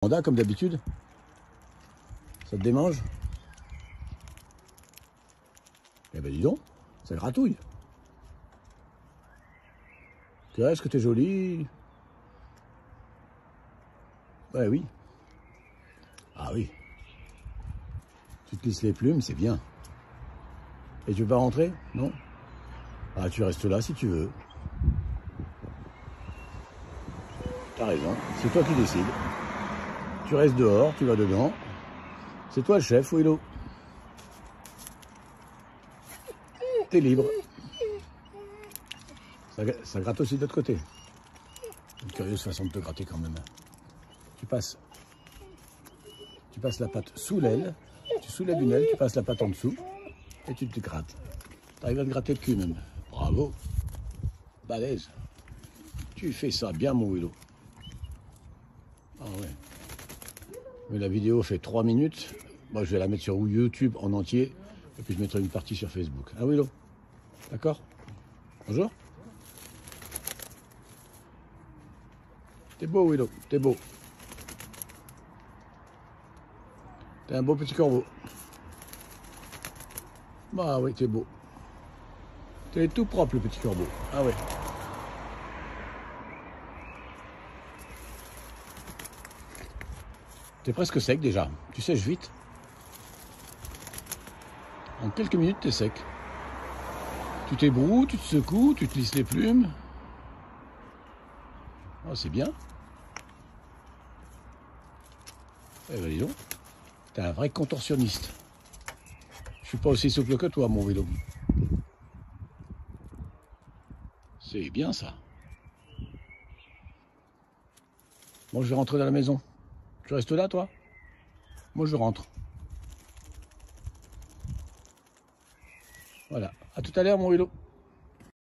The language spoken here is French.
Comme d'habitude Ça te démange? Eh ben dis donc, ça gratouille. Qu'est-ce que t'es jolie Ouais oui. Ah oui. Tu te lisses les plumes, c'est bien. Et tu veux pas rentrer? Non? Ah tu restes là si tu veux. T'as raison, c'est toi qui décides. Tu restes dehors, tu vas dedans. C'est toi le chef, Willow. T'es libre. Ça, gratte aussi de l'autre côté. Une curieuse façon de te gratter quand même. Tu passes, tu passes la patte sous l'aile, tu soulèves une aile, tu passes la patte en dessous et tu te grattes. Tu arrives à te gratter le cul même. Bravo. Balèze. Tu fais ça bien, mon Willow. Ah ouais. La vidéo fait 3 minutes. Moi, je vais la mettre sur YouTube en entier. Et puis, je mettrai une partie sur Facebook. Ah, Willow D'accord Bonjour T'es beau, Willow. T'es beau. T'es un beau petit corbeau. Bah oui, t'es beau. T'es tout propre, le petit corbeau. Ah ouais. T'es presque sec déjà. Tu sèches vite. En quelques minutes, t'es sec. Tu t'ébroues, tu te secoues, tu te lisses les plumes. Oh, c'est bien. Eh ben, dis. T'es un vrai contorsionniste. Je suis pas aussi souple que toi, mon vélo. C'est bien ça. Bon, je vais rentrer dans la maison. Tu restes là, toi? Moi, je rentre. Voilà. À tout à l'heure, mon vélo.